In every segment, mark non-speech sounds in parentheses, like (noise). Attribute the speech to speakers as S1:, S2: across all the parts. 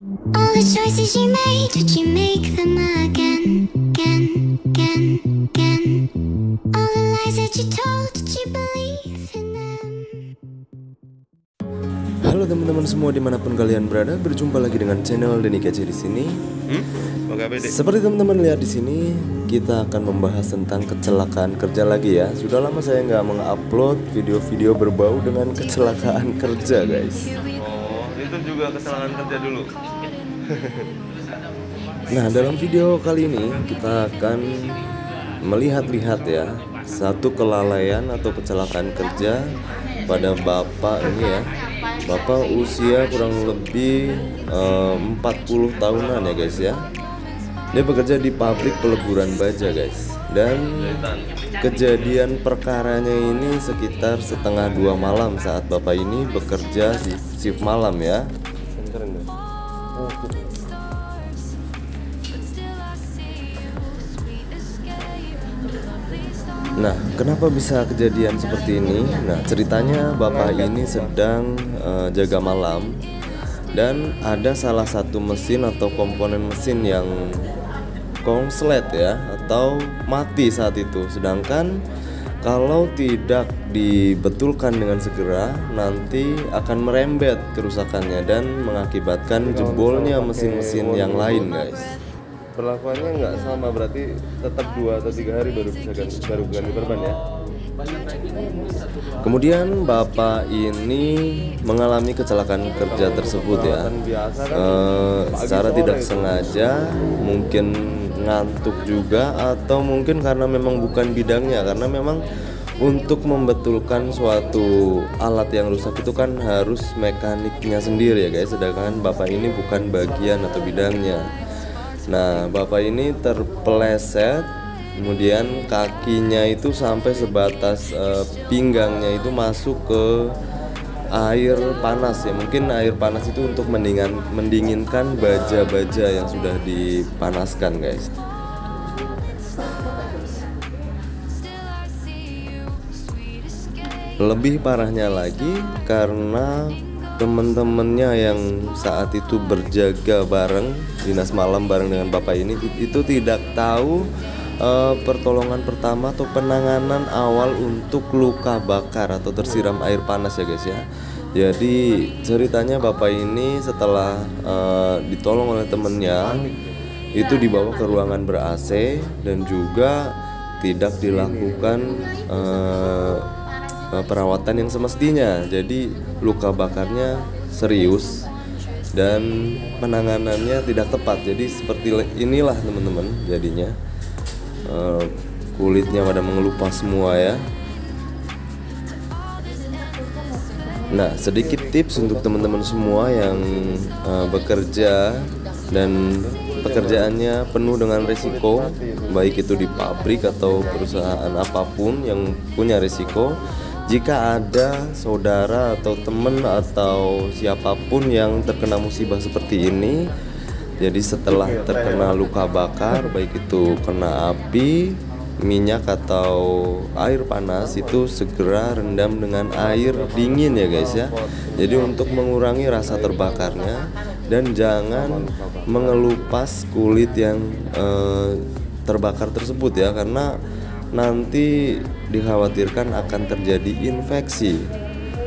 S1: All the choices you made, would you make them again, again, again, again? All the lies that you told, did you believe in them?
S2: Halo teman-teman semua di mana pun kalian berada, berjumpa lagi dengan channel Denny Kece di sini.
S3: Hmm?
S2: Seperti teman-teman lihat di sini, kita akan membahas tentang kecelakaan kerja lagi ya. Sudah lama saya nggak mengupload video-video berbau dengan kecelakaan kerja, guys.
S3: Juga kesalahan kerja dulu. (laughs)
S2: Nah, dalam video kali ini kita akan melihat-lihat ya satu kelalaian atau kecelakaan kerja pada bapak ini ya. Bapak usia kurang lebih eh, 40 tahunan ya guys ya. Dia bekerja di pabrik peleburan baja guys. Dan kejadian perkaranya ini sekitar setengah dua malam saat bapak ini bekerja di shift malam ya. Nah, kenapa bisa kejadian seperti ini? Nah, ceritanya bapak ini sedang eh, jaga malam dan ada salah satu mesin atau komponen mesin yang konslet ya atau mati saat itu. Sedangkan kalau tidak dibetulkan dengan segera, nanti akan merembet kerusakannya dan mengakibatkan jebolnya mesin-mesin yang lain, guys.
S3: Perlakuannya nggak sama berarti tetap dua atau tiga hari baru bisa ganti, baru ganti perban ya?
S2: Kemudian bapak ini mengalami kecelakaan kerja tersebut ya. Eh, secara tidak sengaja, mungkin ngantuk juga atau mungkin karena memang bukan bidangnya? Karena memang untuk membetulkan suatu alat yang rusak itu kan harus mekaniknya sendiri ya guys. Sedangkan bapak ini bukan bagian atau bidangnya. Nah bapak ini terpeleset kemudian kakinya itu sampai sebatas eh, pinggangnya itu masuk ke air panas ya. Mungkin air panas itu untuk mendingan mendinginkan baja-baja yang sudah dipanaskan guys. Lebih parahnya lagi karena temen-temennya yang saat itu berjaga bareng dinas malam bareng dengan bapak ini itu tidak tahu eh, pertolongan pertama atau penanganan awal untuk luka bakar atau tersiram air panas ya guys ya. Jadi ceritanya bapak ini setelah eh, ditolong oleh temennya itu dibawa ke ruangan ber AC dan juga tidak dilakukan eh, perawatan yang semestinya. Jadi luka bakarnya serius dan penanganannya tidak tepat. Jadi seperti inilah teman-teman jadinya. Eh, kulitnya pada mengelupas semua ya. Nah, sedikit tips untuk teman-teman semua yang eh, bekerja dan pekerjaannya penuh dengan risiko, baik itu di pabrik atau perusahaan apa pun yang punya risiko. Jika ada saudara atau teman atau siapa pun yang terkena musibah seperti ini, jadi setelah terkena luka bakar, baik itu kena api, minyak atau air panas itu segera rendam dengan air dingin ya guys ya. Jadi untuk mengurangi rasa terbakarnya dan jangan mengelupas kulit yang eh, terbakar tersebut ya karena nanti dikhawatirkan akan terjadi infeksi.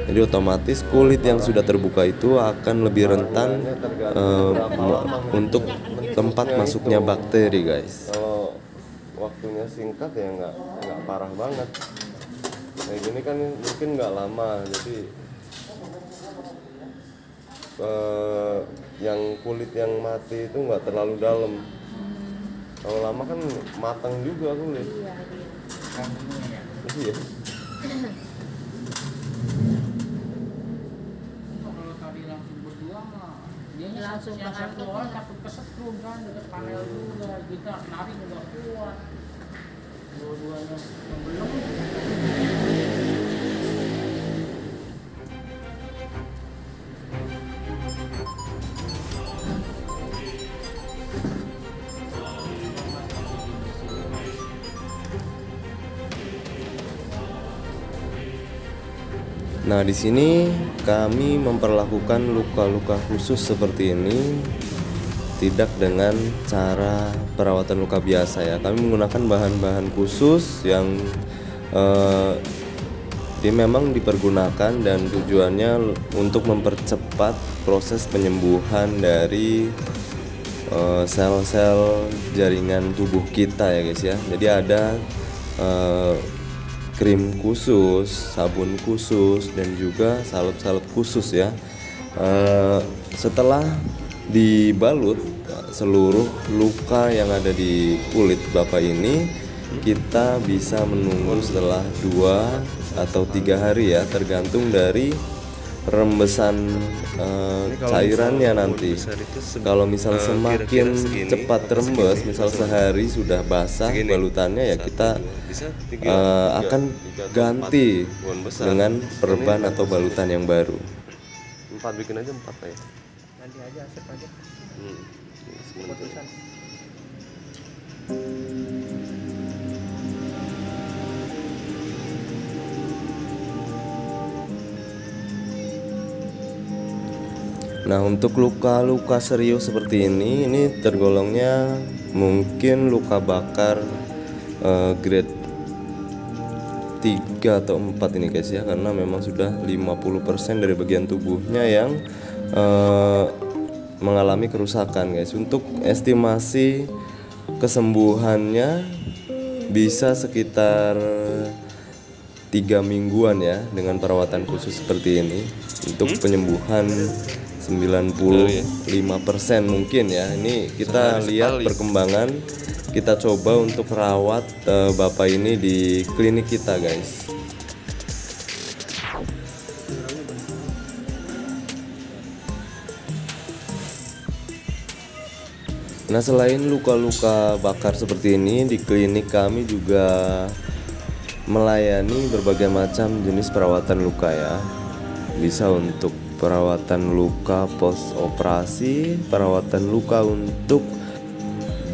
S2: Jadi otomatis kulit yang sudah terbuka itu akan lebih rentan eh, me- untuk tempat masuknya bakteri, guys.
S3: Kalau waktunya singkat ya nggak nggak parah banget. Kayak gini kan mungkin nggak lama jadi eh, yang kulit yang mati itu nggak terlalu dalam. Kalau lama kan matang juga kulit. Iya.
S4: kalau tadi langsung berdua mah dia langsung yang satu orang takut kesetrum kan dekat panel juga kita narik nggak kuat. Dua-duanya belum
S2: Nah, di sini kami memperlakukan luka-luka khusus seperti ini tidak dengan cara perawatan luka biasa ya. Kami menggunakan bahan-bahan khusus yang eh, dia memang dipergunakan dan tujuannya untuk mempercepat proses penyembuhan dari eh, sel-sel jaringan tubuh kita ya guys ya. Jadi ada eh, krim khusus, sabun khusus dan juga salep-salep khusus ya. Eh, setelah dibalut seluruh luka yang ada di kulit bapak ini kita bisa menunggu setelah dua atau tiga hari ya tergantung dari rembesan eh, cairannya nanti. kalau misal semakin cepat rembes misal sehari sudah basah balutannya ya kita eh, akan ganti dengan perban atau balutan yang baru.
S3: Empat bikin aja empat ya?
S4: Nanti aja asep aja.
S3: Hmm.
S2: Nah untuk luka-luka serius seperti ini Ini tergolongnya mungkin luka bakar eh, grade 3 atau 4 ini guys ya. Karena memang sudah 50% dari bagian tubuhnya yang eh, mengalami kerusakan guys. Untuk estimasi kesembuhannya bisa sekitar tiga mingguan ya dengan perawatan khusus seperti ini. Untuk penyembuhan 95% mungkin ya. Ini kita lihat perkembangan. Kita coba untuk rawat eh, bapak ini di klinik kita guys. Nah selain luka-luka bakar seperti ini di klinik kami juga melayani berbagai macam jenis perawatan luka ya. Bisa untuk perawatan luka post operasi, perawatan luka untuk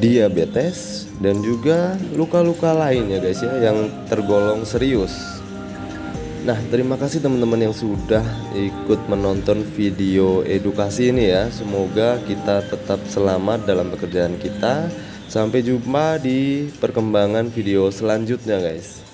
S2: diabetes dan juga luka-luka lain ya guys ya yang tergolong serius Nah, terima kasih teman-teman yang sudah ikut menonton video edukasi ini ya. Semoga kita tetap selamat dalam pekerjaan kita. Sampai jumpa di perkembangan video selanjutnya, guys.